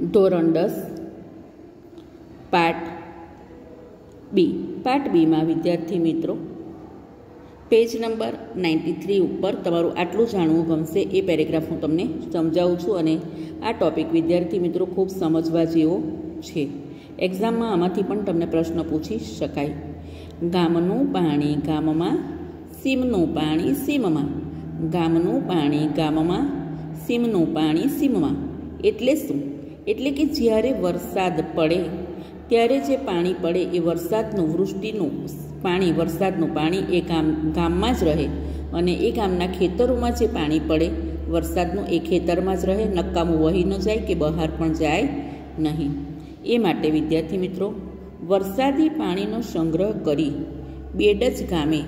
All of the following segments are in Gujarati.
ધોરણ દસ, પાઠ બી પાઠ બીમાં વિદ્યાર્થી મિત્રો પેજ નંબર નાઇન્ટી થ્રી ઉપર તમારું આટલું જાણવું ગમશે એ પેરેગ્રાફ હું તમને સમજાવું છું અને આ ટોપિક વિદ્યાર્થી મિત્રો ખૂબ સમજવા જેવો છે. એક્ઝામમાં આમાંથી પણ તમને પ્રશ્ન પૂછી શકાય. ગામનું પાણી ગામમાં, સીમનું પાણી સીમમાં. ગામનું પાણી ગામમાં, સીમનું પાણી સીમમાં. એટલે શું? એટલે કે જ્યારે વરસાદ પડે, ત્યારે જે પાણી પડે એ વરસાદનું વૃષ્ટિનું પાણી, વરસાદનું પાણી એ ગામ, ગામમાં જ રહે. અને એ ગામના ખેતરોમાં જે પાણી પડે, વરસાદનું એ ખેતરમાં જ રહે. નકામું વહી ન જાય કે બહાર પણ જાય નહીં. એ માટે વિદ્યાર્થી મિત્રો, વરસાદી પાણીનો સંગ્રહ કરી બેડજ ગામે.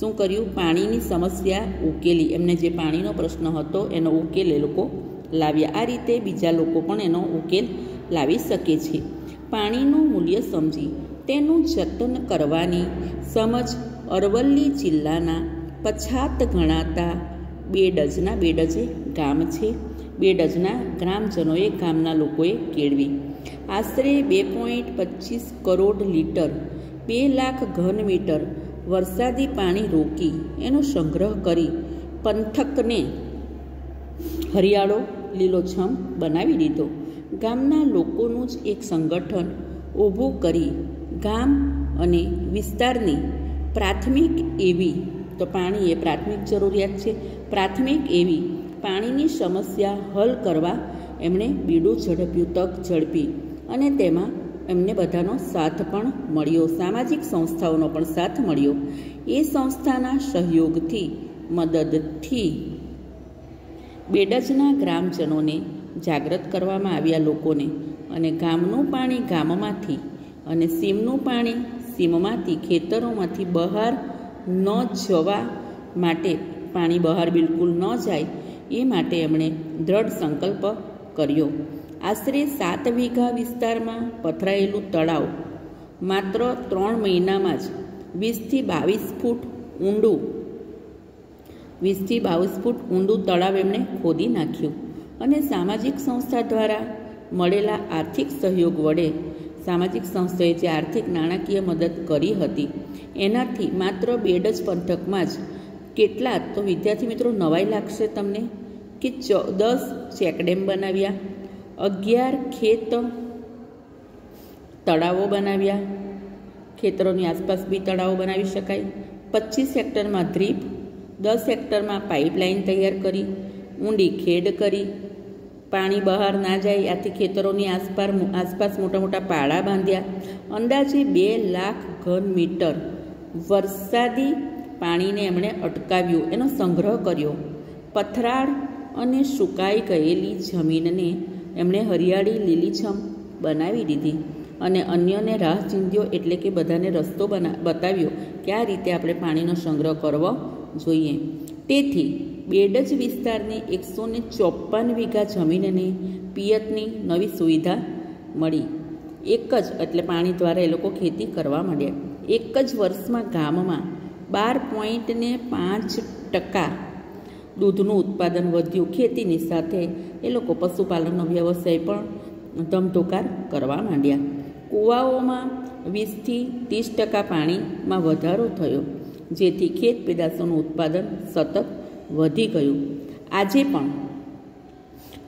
શું કર્યું? પાણીની સમસ્યા ઉકેલી. એમને જે પાણીનો પ્રશ્ન હતો, એનો ઉકેલ એ લોકો લાવ્યા. આ રીતે બીજા લોકો પણ એનો ઉકેલ લાવી શકે છે. પાણીનું મૂલ્ય સમજી તેનું જતન કરવાની સમજ અરવલ્લી જિલ્લાના પછાત ગણાતા બે ડજના બે ડજે ગામ છે. બે ડજના ગ્રામજનોએ ગામના લોકોએ કેળવી. આશરે બે પોઈન્ટ પચીસ કરોડ લીટર, બે લાખ ઘન મીટર વરસાદી પાણી રોકી એનો સંગ્રહ કરી પંથકને હરિયાળો લીલોછમ બનાવી દીધો. ગામના લોકોનું જ એક સંગઠન ઊભું કરી ગામ અને વિસ્તારની પ્રાથમિક એવી, તો પાણી એ પ્રાથમિક જરૂરિયાત છે, પ્રાથમિક એવી પાણીની સમસ્યા હલ કરવા એમણે બીડું ઝડપ્યું, તક ઝડપી અને તેમાં એમને બધાનો સાથ પણ મળ્યો, સામાજિક સંસ્થાઓનો પણ સાથ મળ્યો. એ સંસ્થાના સહયોગથી, મદદથી બેડજના ગ્રામજનોને જાગૃત કરવામાં આવ્યા લોકોને અને ગામનું પાણી ગામમાંથી અને સીમનું પાણી સીમમાંથી ખેતરોમાંથી બહાર ન જવા માટે પાણી બહાર બિલકુલ ન જાય એ માટે એમણે દ્રઢ સંકલ્પ કર્યો. આશરે સાત વીઘા વિસ્તારમાં પથરાયેલું તળાવ માત્ર ત્રણ મહિનામાં જ વીસથી બાવીસ ફૂટ ઊંડું વીસથી બાવીસ ફૂટ ઊંડું તળાવ એમણે ખોદી નાખ્યું અને સામાજિક સંસ્થા દ્વારા મળેલા આર્થિક સહયોગ વડે સામાજિક સંસ્થાએ જે આર્થિક નાણાકીય મદદ કરી હતી, એનાથી માત્ર બેડ જ પંથકમાં જ કેટલા તો વિદ્યાર્થી મિત્રો નવાઈ લાગશે તમને, કે ચ દસ ચેકડેમ બનાવ્યા, અગિયાર ખેત તળાવો બનાવ્યા, ખેતરોની આસપાસ બી તળાવો બનાવી શકાય, પચીસ હેક્ટરમાં દ્રીપ દસ હેક્ટરમાં પાઇપલાઇન તૈયાર કરી, ઊંડી ખેડ કરી. પાણી બહાર ના જાય, આથી ખેતરોની આસપાસ આસપાસ મોટા મોટા પાળા બાંધ્યા. અંદાજે બે લાખ ઘન મીટર વરસાદી પાણીને એમણે અટકાવ્યું. એનો સંગ્રહ કર્યો. પથરાળ અને સુકાઈ ગયેલી જમીનને એમણે હરિયાળી લીલીછમ બનાવી દીધી અને અન્યને રાહ ચીંધ્યો એટલે કે બધાને રસ્તો બના, બતાવ્યો કે આ રીતે આપણે પાણીનો સંગ્રહ કરવો જોઈએ. તેથી બેડજ વિસ્તારની એકસો ને ચોપન વીઘા જમીનને પિયતની નવી સુવિધા મળી. એક જ એટલે પાણી દ્વારા એ લોકો ખેતી કરવા માંડ્યા. એક જ વર્ષમાં ગામમાં બાર પોઈન્ટને પાંચ ટકા દૂધનું ઉત્પાદન વધ્યું. ખેતીની સાથે એ લોકો પશુપાલનનો વ્યવસાય પણ ધમધોકાર કરવા માંડ્યા. કૂવાઓમાં વીસથી ત્રીસ ટકા પાણીમાં વધારો થયો. જેથી ખેત પેદાશોનું ઉત્પાદન સતત વધી ગયું. આજે પણ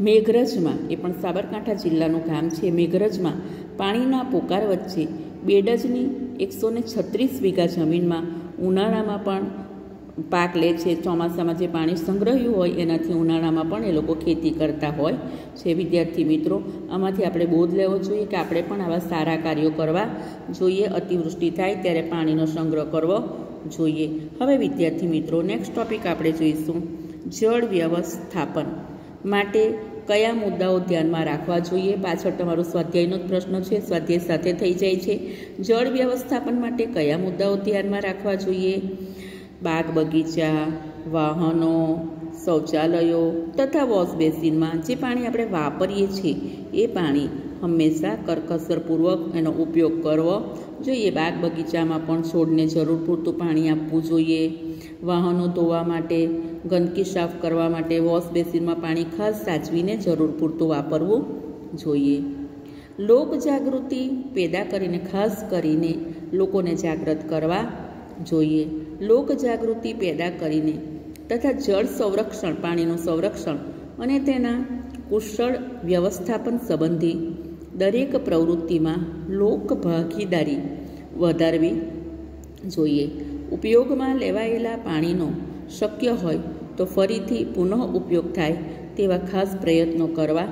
મેઘરજમાં, એ પણ સાબરકાંઠા જિલ્લાનું ગામ છે, મેઘરજમાં પાણીના પોકાર વચ્ચે બેડજની એકસો ને છત્રીસ વીઘા જમીનમાં ઉનાળામાં પણ પાક લે છે. ચોમાસામાં જે પાણી સંગ્રહ્યું હોય, એનાથી ઉનાળામાં પણ એ લોકો ખેતી કરતા હોય છે. વિદ્યાર્થી મિત્રો, આમાંથી આપણે બોધ લેવો જોઈએ કે આપણે પણ આવા સારા કાર્યો કરવા જોઈએ. અતિવૃષ્ટિ થાય ત્યારે પાણીનો સંગ્રહ કરવો જોઈએ. હવે વિદ્યાર્થી મિત્રો નેક્સ્ટ ટોપિક આપણે જોઈશું. જળ વ્યવસ્થાપન માટે કયા મુદ્દાઓ ધ્યાનમાં રાખવા જોઈએ? પાછળ તમારો સ્વાધ્યાયનો જ પ્રશ્ન છે. સ્વાધ્યાય સાથે થઈ જાય છે. જળ વ્યવસ્થાપન માટે કયા મુદ્દાઓ ધ્યાનમાં રાખવા જોઈએ? બાગ બગીચા, વાહનો, શૌચાલયો તથા વોશ બેસિનમાં જે પાણી આપણે વાપરીએ છીએ, એ પાણી હંમેશા કરકસરપૂર્વક એનો ઉપયોગ કરવો જોઈએ. બાગ બગીચામાં પણ છોડને જરૂર પૂરતું પાણી આપવું જોઈએ. વાહનો ધોવા માટે, ગંદકી સાફ કરવા માટે વોશ બેસિનમાં પાણી ખાસ સાચવીને જરૂર પૂરતું વાપરવું જોઈએ. લોક જાગૃતિ પેદા કરીને, ખાસ કરીને લોકોને જાગૃત કરવા જોઈએ. લોક જાગૃતિ પેદા કરીને તથા જળ સંરક્ષણ, પાણીનું સંરક્ષણ અને તેના કુશળ વ્યવસ્થાપન સંબંધી દરેક પ્રવૃત્તિમાં લોક ભાગીદારી વધારવી જોઈએ. ઉપયોગમાં લેવાયેલા પાણીનો શક્ય હોય તો ફરીથી પુનઃ ઉપયોગ થાય તેવા ખાસ પ્રયત્નો કરવા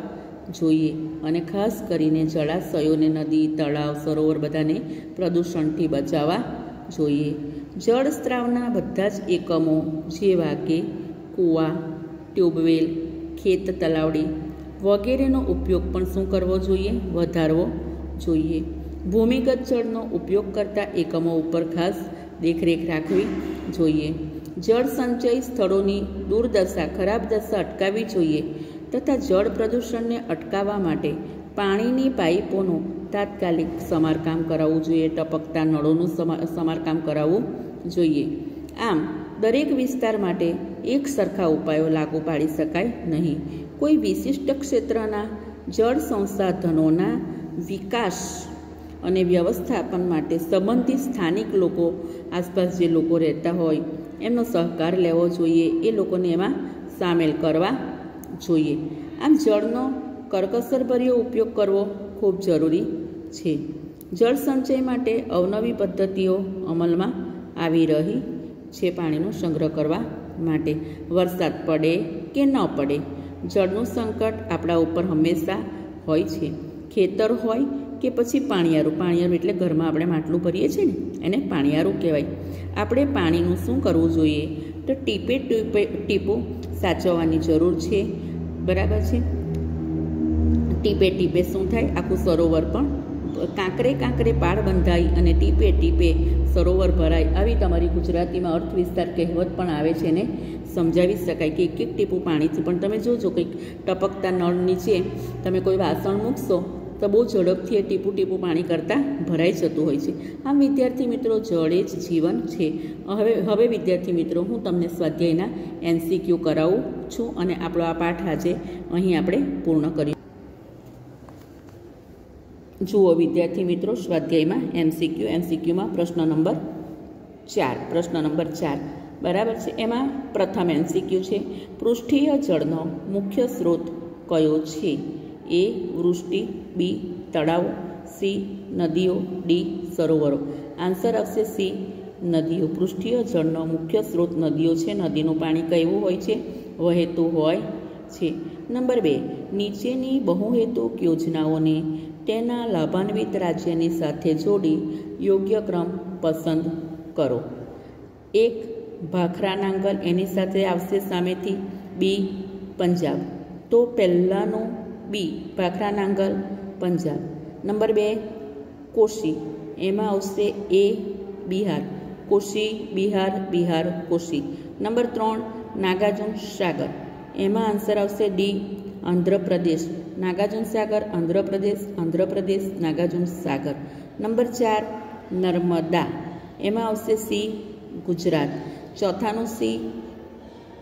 જોઈએ અને ખાસ કરીને જળાશયોને નદી, તળાવ, સરોવર બધાને પ્રદૂષણથી બચાવવા જોઈએ. જળ સ્ત્રાવના બધા જ એકમો જેવા કે કૂવા, ટ્યુબવેલ, ખેત તલાવડી વગેરેનો ઉપયોગ પણ શું કરવો જોઈએ? વધારવો જોઈએ. ભૂમિગત જળનો ઉપયોગ કરતા એકમો ઉપર ખાસ દેખરેખ રાખવી જોઈએ. જળ સંચય સ્થળોની દુર્દશા, ખરાબ દશા અટકાવવી જોઈએ તથા જળ પ્રદૂષણને અટકાવવા માટે પાણીની પાઇપોનું તાત્કાલિક સમારકામ કરાવવું જોઈએ, ટપકતા નળોનું સમારકામ કરાવવું જોઈએ. આમ, દરેક વિસ્તાર માટે એક સરખા ઉપાયો લાગુ પાડી શકાય નહીં. કોઈ વિશિષ્ટ ક્ષેત્રના જળ સંસાધનોના વિકાસ અને વ્યવસ્થાપન માટે સંબંધિત સ્થાનિક લોકો, આસપાસ જે લોકો રહેતા હોય, એમનો સહકાર લેવો જોઈએ. એ લોકોને એમાં સામેલ કરવા જોઈએ. આમ જળનો કરકસરભર્યો ઉપયોગ કરવો ખૂબ જરૂરી છે. જળ સંચય માટે અવનવી પદ્ધતિઓ અમલમાં આવી રહી છે પાણીનો સંગ્રહ કરવા માટે. વરસાદ પડે કે ન પડે જળનું સંકટ આપણા ઉપર હંમેશા હોય છે. ખેતર હોય કે પછી પાણીયારું. પાણીયારું એટલે ઘરમાં આપણે માટલું ભરીએ છીએ ને, એને પાણીયારું કહેવાય. આપણે પાણીનું શું કરવું જોઈએ? તો ટીપે ટીપે, ટીપું સાચવવાની જરૂર છે. બરાબર છે? ટીપે ટીપે શું થાય? આખું સરોવર પણ કાંકરે કાંકરે પાળ બંધાય અને ટીપે ટીપે સરોવર ભરાય. આવી તમારી ગુજરાતીમાં અર્થ વિસ્તાર કહેવત પણ આવે છે ને? સમજાવી શકાય કે એક એક ટીપું પાણીથી. પણ તમે જોજો કંઈક ટપકતા નળ નીચે તમે કોઈ વાસણ મૂકશો તો બહુ ઝડપથી એ ટીપું ટીપું પાણી કરતાં ભરાઈ જતું હોય છે. આમ વિદ્યાર્થી મિત્રો, જળ જ જીવન છે. હવે હવે વિદ્યાર્થી મિત્રો, હું તમને સ્વાધ્યાયના એનસીક્યુ કરાવું છું અને આપણો આ પાઠ આજે અહીં આપણે પૂર્ણ કરીએ. જુઓ વિદ્યાર્થી મિત્રો, સ્વાધ્યાયમાં એમસીક્યુ એમસીક્યુમાં પ્રશ્ન નંબર ચાર, પ્રશ્ન નંબર ચાર. બરાબર છે? એમાં પ્રથમ એમસીક્યુ છે. પૃષ્ઠીય જળનો મુખ્ય સ્ત્રોત કયો છે? એ, વૃષ્ટિ, બી, તળાવ, સી, નદીઓ, ડી, સરોવરો. આન્સર આવશે સી, નદીઓ. પૃષ્ઠીય જળનો મુખ્ય સ્ત્રોત નદીઓ છે. નદીનું પાણી કયું હોય છે? વહેતું હોય છે. નંબર બે, નીચેની બહુહેતુક યોજનાઓને તેના લાભાન્વિત રાજ્યની સાથે જોડી યોગ્ય ક્રમ પસંદ કરો. એક ભાખરા નાંગલ એની સાથે આવશે સામેથી. બી, પંજાબ. તો પહેલાંનું બી ભાખરા નાંગલ પંજાબ. નંબર બે, કોશી. એમાં આવશે એ, બિહાર. કોશી, બિહાર બિહાર, કોશી. નંબર ત્રણ, નાગાર્જુન સાગર. એમાં આન્સર આવશે ડી, આંધ્રપ્રદેશ. નાગાર્જુન સાગર આંધ્રપ્રદેશ આંધ્રપ્રદેશ નાગાર્જુન સાગર નંબર ચાર નર્મદા એમાં આવશે સી ગુજરાત ચોથાનું સી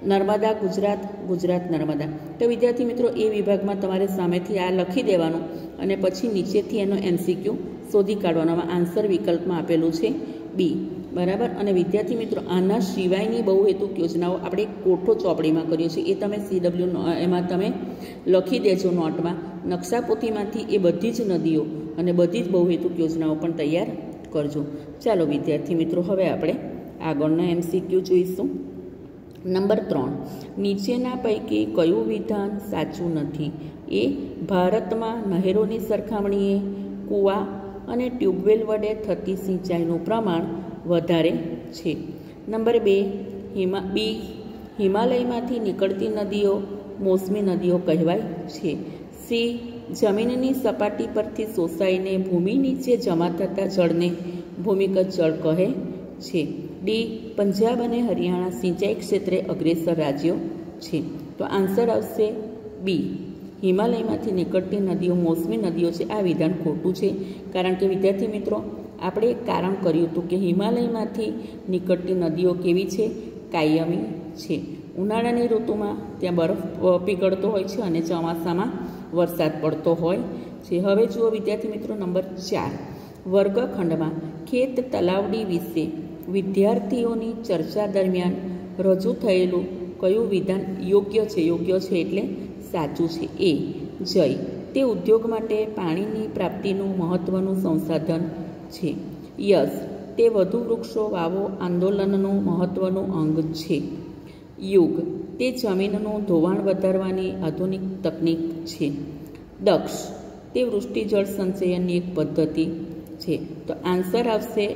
નર્મદા ગુજરાત ગુજરાત નર્મદા તો વિદ્યાર્થી મિત્રો એ વિભાગમાં તમારે સામેથી આ લખી દેવાનું અને પછી નીચેથી એનો એમસીક્યુ શોધી કાઢવાનો. આન્સર વિકલ્પમાં આપેલું છે. બી બરાબર? અને વિદ્યાર્થી મિત્રો, આના સિવાયની બહુહેતુક યોજનાઓ આપણે કોઠો ચોપડીમાં કર્યો છે એ તમે સીડબ્લ્યુ એમાં તમે લખી દેજો નોટમાં. નકશાપોથીમાંથી એ બધી જ નદીઓ અને બધી જ બહુહેતુક યોજનાઓ પણ તૈયાર કરજો. ચાલો વિદ્યાર્થી મિત્રો, હવે આપણે આગળના એમસીક્યુ જોઈશું. નંબર ત્રણ. નીચેના પૈકી કયું વિધાન સાચું નથી? એ ભારતમાં નહેરોની સરખામણીએ કૂવા અને ટ્યુબવેલ વડે થતી સિંચાઈનું પ્રમાણ વધારે છે. નંબર બે, હિમા, બી, હિમાલયમાંથી નીકળતી નદીઓ મોસમી નદીઓ કહેવાય છે. સી, જમીનની સપાટી પરથી શોષાઈને ભૂમિ નીચે જમા થતા જળને ભૂમિગત જળ કહે છે. ડી, પંજાબ અને હરિયાણા સિંચાઈ ક્ષેત્રે અગ્રેસર રાજ્યો છે. તો આન્સર આવશે બી. હિમાલયમાંથી નીકળતી નદીઓ મોસમી નદીઓ છે. આ વિધાન ખોટું છે. કારણ કે વિદ્યાર્થી મિત્રો આપણે કારણ કર્યું હતું કે હિમાલયમાંથી નીકળતી નદીઓ કેવી છે? કાયમી છે. ઉનાળાની ઋતુમાં ત્યાં બરફ પીગળતો હોય છે અને ચોમાસામાં વરસાદ પડતો હોય છે. હવે જુઓ વિદ્યાર્થી મિત્રો, નંબર ચાર. વર્ગખંડમાં ખેત તલાવડી વિશે વિદ્યાર્થીઓની ચર્ચા દરમિયાન રજૂ થયેલું કયું વિધાન યોગ્ય છે? યોગ્ય છે એટલે સાચું છે. એ. જય. તે ઉદ્યોગ માટે પાણીની પ્રાપ્તિનું મહત્ત્વનું સંસાધન છે. યસ, તે વધુ વૃક્ષો વાવો આંદોલનનું મહત્ત્વનું અંગ છે. યુગ, તે જમીનનું ધોવાણ વધારવાની આધુનિક તકનીક છે. દક્ષ, તે વૃષ્ટિજળ સંચયનની એક પદ્ધતિ છે. તો આન્સર આવશે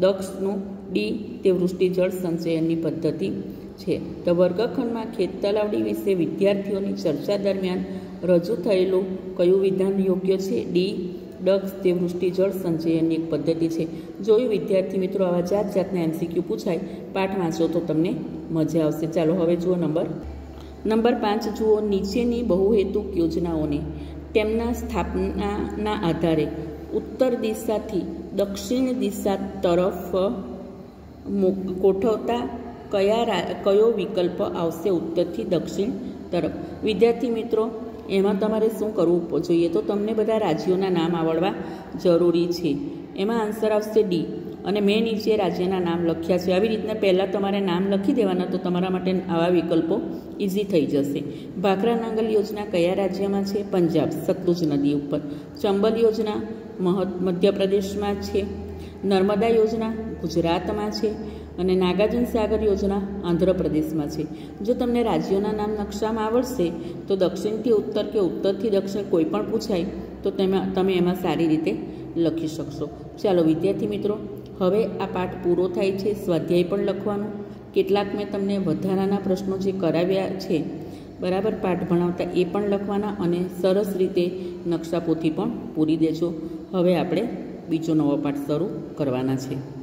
દક્ષનું ડી, તે વૃષ્ટિજળ સંચયનની પદ્ધતિ છે. તો વર્ગખંડમાં ખેત તલાવડી વિશે વિદ્યાર્થીઓની ચર્ચા દરમિયાન રજૂ થયેલું કયું વિધાન યોગ્ય છે? ડી ડગ્સ તે વૃષ્ટિજળ સંચયનની એક પદ્ધતિ છે. જોયું વિદ્યાર્થી મિત્રો આવા જાત જાતના એમસીક્યુ પૂછાય, પાઠ વાંચો તો તમને મજા આવશે. ચાલો હવે જુઓ નંબર. નંબર પાંચ, જુઓ નીચેની બહુહેતુક યોજનાઓને. તેમના સ્થાપનાના આધારે ઉત્તર દિશાથી દક્ષિણ દિશા તરફ ગોઠવતા કયા કયો વિકલ્પ આવશે ઉત્તરથી દક્ષિણ તરફ? વિદ્યાર્થી મિત્રો એમાં તમારે શું કરવું જોઈએ તો તમને બધા રાજ્યોના નામ આવડવા જરૂરી છે. એમાં આન્સર આવશે ડી. અને મેં નીચે રાજ્યના નામ લખ્યા છે. આવી રીતના પહેલાં તમારે નામ લખી દેવાના તો તમારા માટે આવા વિકલ્પો ઇઝી થઈ જશે. ભાખરા નાંગલ યોજના કયા રાજ્યમાં છે? પંજાબ, સતલુજ નદી ઉપર. ચંબલ યોજના મધ્યપ્રદેશમાં છે. નર્મદા યોજના ગુજરાતમાં છે. અને નાગાર્જુન સાગર યોજના આંધ્રપ્રદેશમાં છે. જો તમને રાજ્યોના નામ નકશામાં આવડશે, તો દક્ષિણથી ઉત્તર કે ઉત્તરથી દક્ષિણ કોઈ પણ પૂછાય, તો તેમાં તમે એમાં સારી રીતે લખી શકશો. ચાલો વિદ્યાર્થી મિત્રો, હવે આ પાઠ પૂરો થાય છે, સ્વાધ્યાય પણ લખવાનું. કેટલાક મેં તમને વધારાના પ્રશ્નો જે કરાવ્યા છે, બરાબર પાઠ ભણાવતા એ પણ લખવાના અને સરસ રીતે નકશાપોથી પણ પૂરી દેજો. હવે આપણે બીજો નવો પાઠ શરૂ કરવાના છે.